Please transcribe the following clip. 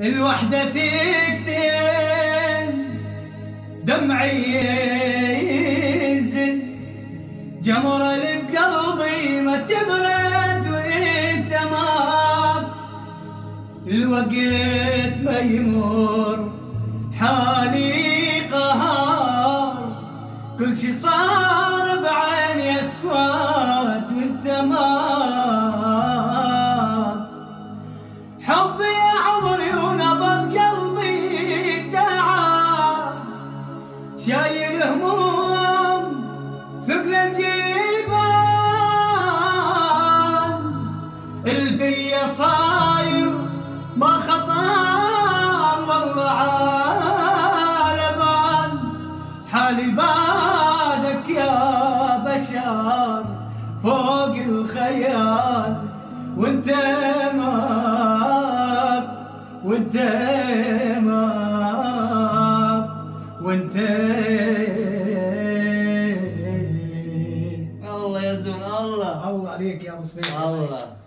الوحدة تقتل دمعي ينزل. جمر اللي بقلبي ما تبرد وانت معك الوقت ما يمر حالي قهار. كل شي صار بعيني أسود وانت معك حبي شايل هموم ثقل الجبال البية صاير ما خطر والله على بال حالي بعدك يا بشر فوق الخيال. وانت ماك وانت ماك وانت الله يا زون الله. الله عليك يا أبو سبيل الله.